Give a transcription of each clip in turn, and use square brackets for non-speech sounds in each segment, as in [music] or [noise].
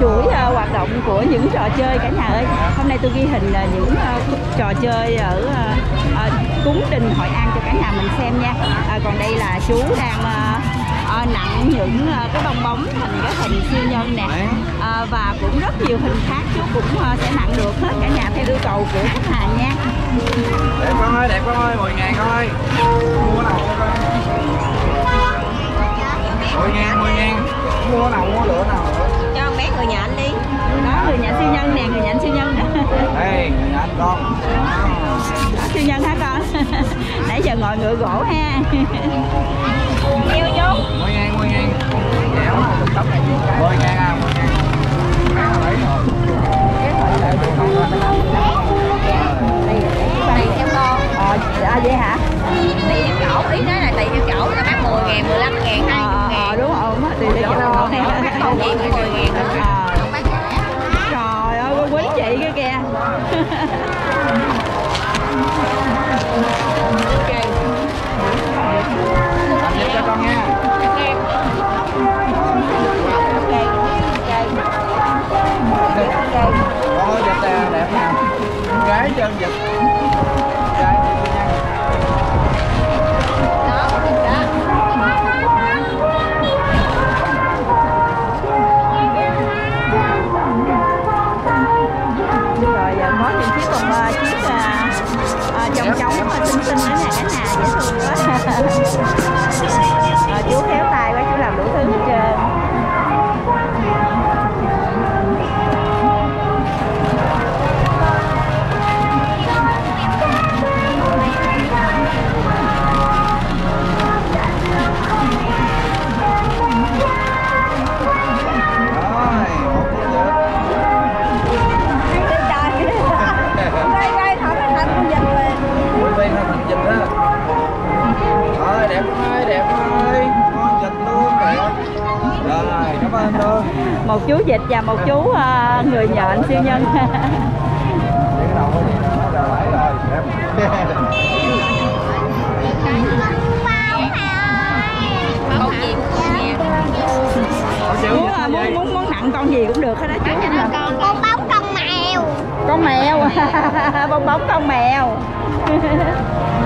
chuỗi ờ, hoạt động của những trò chơi cả nhà ơi. Hôm nay tôi ghi hình ờ, những ờ, trò chơi ở cúng đình hội an cho cả nhà mình xem nha. À, còn đây là chú đang nặng những cái bong bóng thành cái hình siêu nhân nè. À, và cũng rất nhiều hình khác chú cũng sẽ nặng được hết cả nhà theo yêu cầu của khách hàng nha. Đẹp con ơi, đẹp con ơi, 10 ngàn con ơi. Mua nào? mua con 10 ngàn, 10 ngàn Mua nào, mua lựa nào. Cho con bé người nhà anh đi. Đó người nhận siêu nhân nè người nhận siêu nhân. [laughs] Nè Đây, người nhà anh con. Đó, siêu nhân hả con? [laughs] Nãy giờ ngồi ngựa gỗ ha. Yêu chú 10 ngàn, 10 ngàn Dẻo mà, tóc này 10 ngàn à, 10 ngàn là ờ à, vậy hả? Tùy theo chỗ ý nói là tùy theo chỗ nó bán 10 ngàn 15 ngàn 20 ờ ngàn. Ờ, rồi đúng rồi tùy theo chỗ con này nó bán con ngàn 10 ngàn thôi Ờ. không bán rẻ trời ơi con quýnh chị cái kìa. Cho con nha Con ơi, đẹp nè, đẹp nè Gái chân giật vịt và một chú uh, người nhện siêu nhân. Chịu muốn, dịch muốn muốn muốn nặng con gì cũng được hết đó chú con con bóng con mèo. Con mèo. [laughs] Bong bóng con mèo [laughs]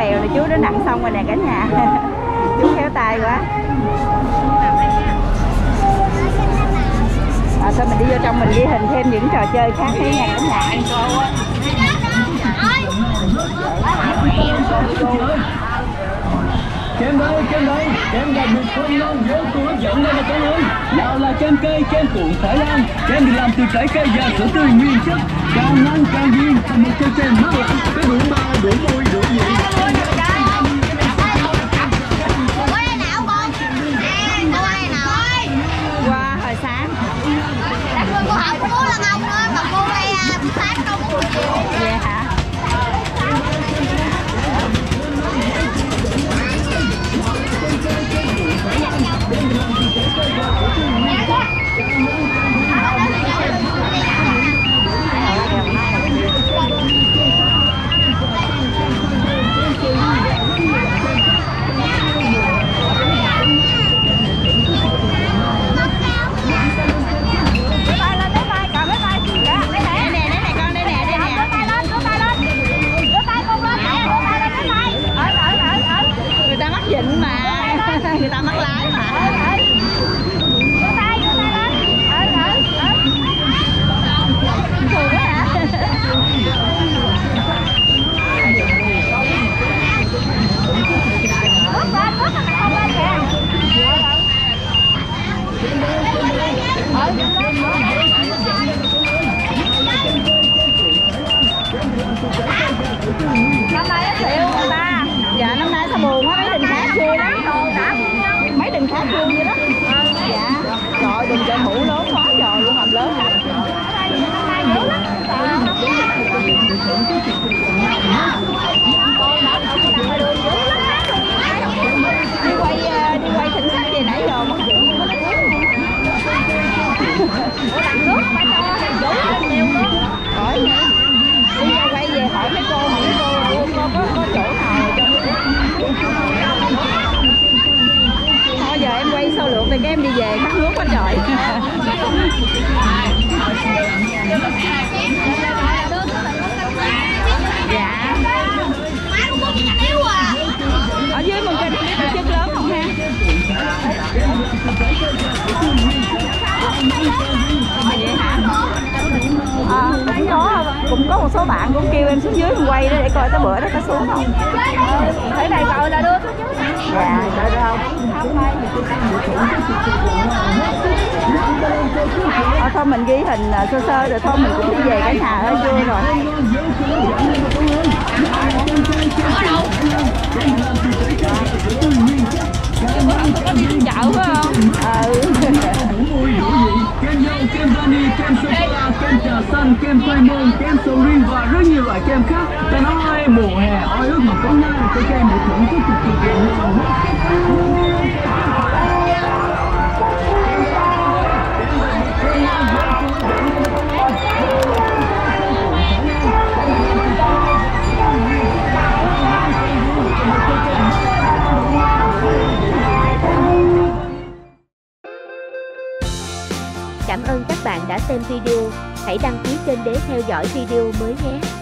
mèo này chú đã nặng xong rồi nè cả nhà. [laughs] Chú khéo tay quá. À, thôi mình đi vô trong mình ghi hình thêm những trò chơi khác thế nha cả nhà. Kem đây kem đây. Kem gặp biệt không ngon vô cùng hấp dẫn đây là con ơi nào là kem cây kem cuộn thái lan kem được làm từ trái cây và sữa tươi nguyên chất. Càng ăn càng viên một cây kem mát lạnh. Có đủ ba đủ mùi đủ vị Qua đây nào con? Qua đây nào. Qua hồi sáng. Đặt người cô học cô là Ngọc nữa Còn cô đây à, sáng không Thank you. Thì các em đi về khát nước quá trời. Dạ. Ở dưới mình kênh biết tổ chức lớn không ha? Cũng có một số bạn cũng kêu em xuống dưới em quay đó để coi tới bữa đó có xuống không. Thế này gọi là đưa xuống dưới dạ đợi được không Ờ, thôi mình ghi hình ờ, sơ sơ rồi thôi mình cũng đi về cả nhà ơi vui rồi bạn đã xem video. Hãy đăng ký kênh để theo dõi video mới nhé.